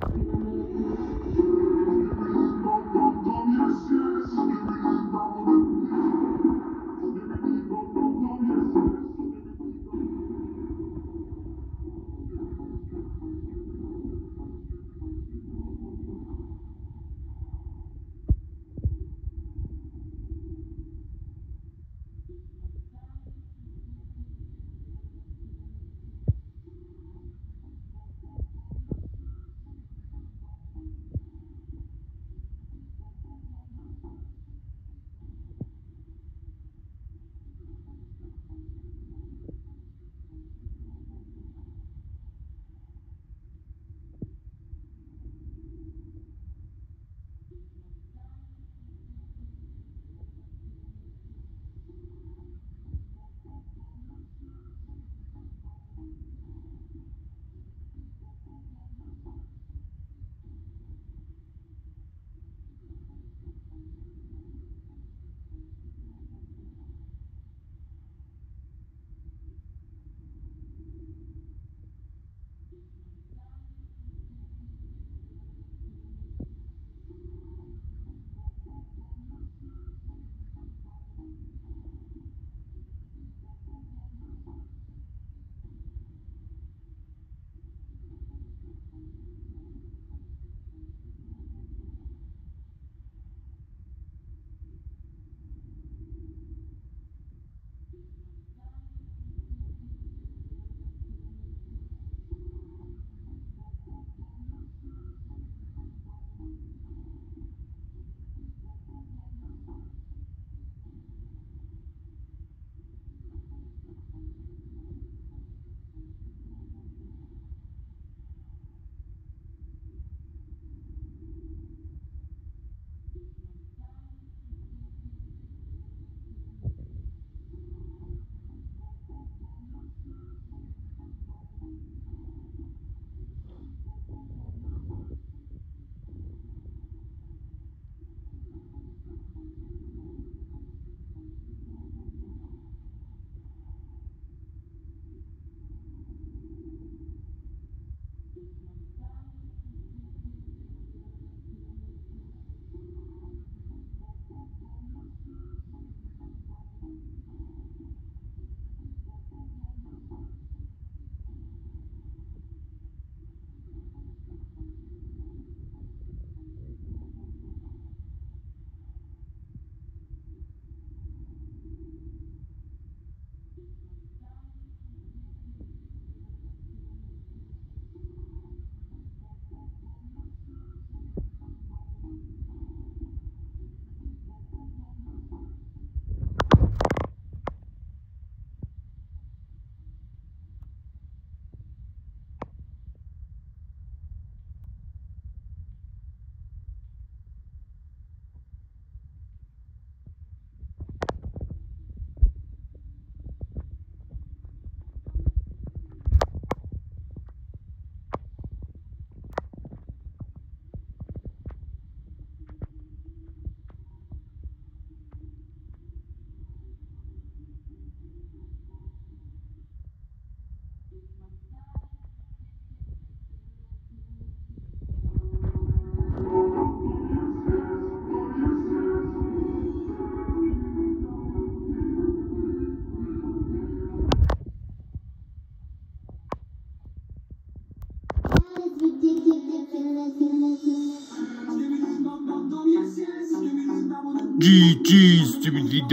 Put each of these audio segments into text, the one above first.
GG,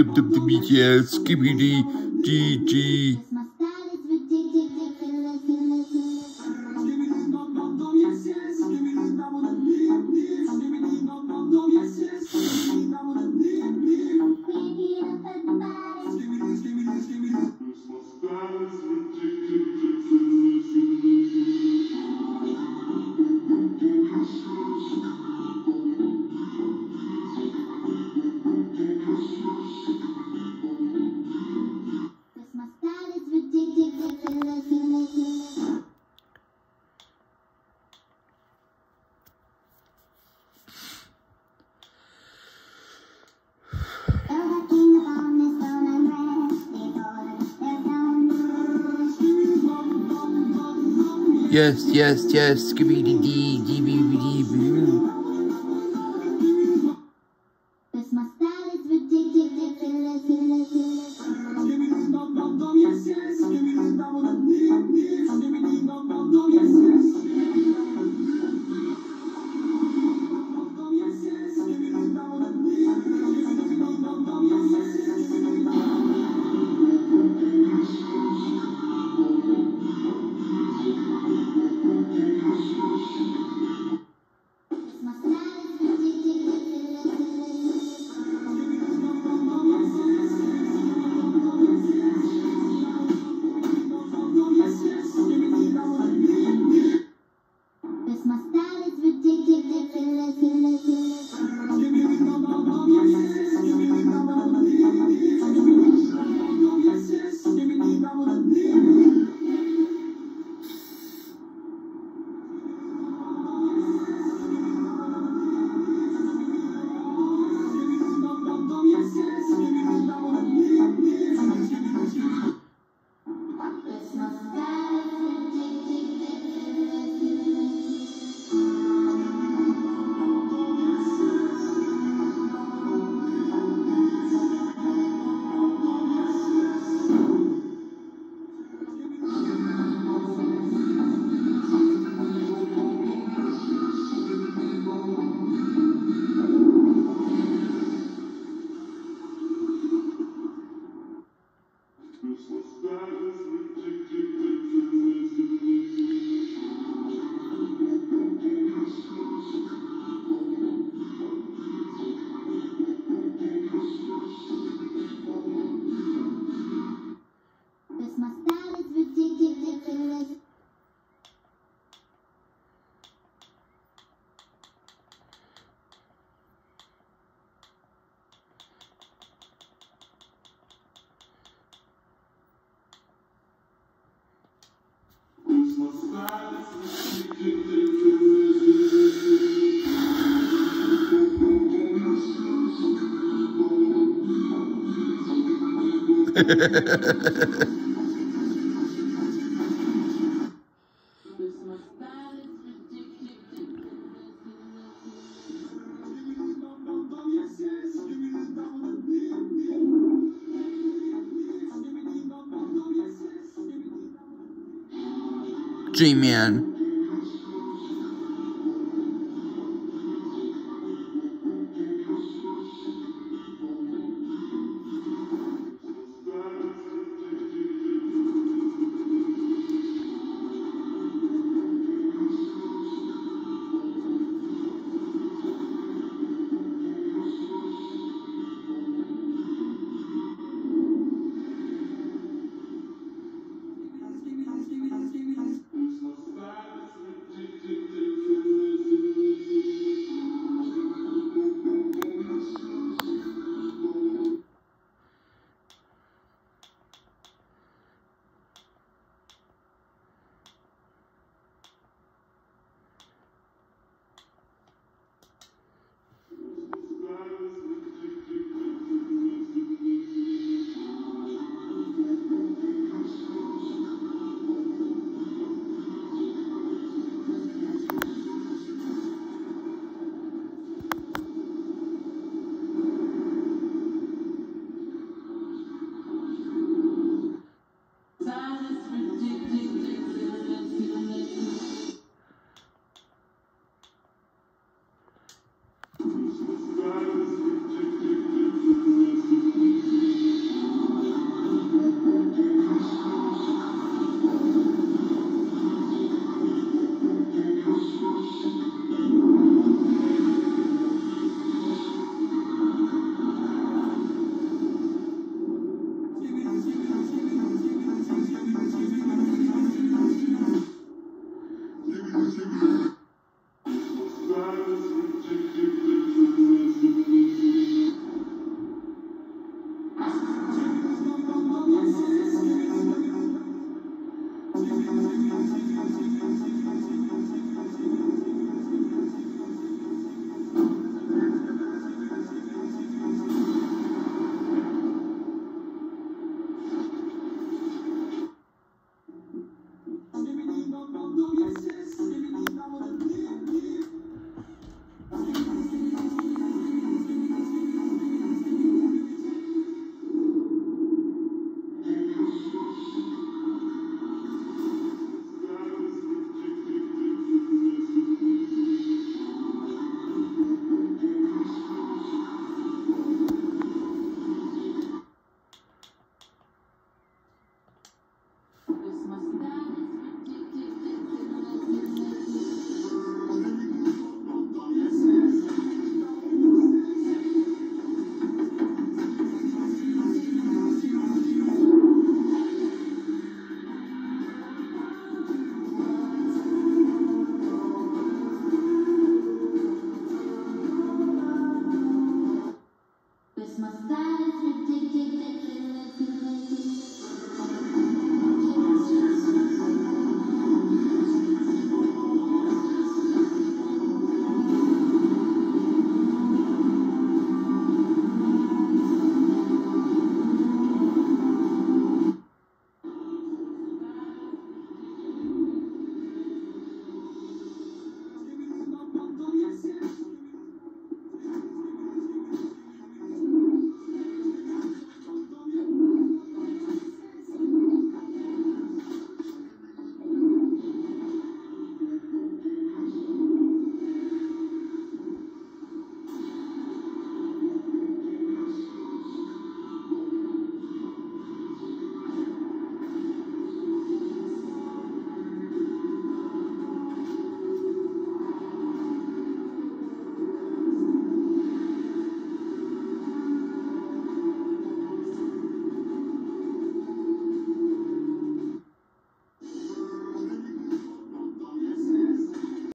dub yeah, skibbity GG. Cause Yes, yes, yes. Skibidi dee, dee, dee, ridiculous. G-Man.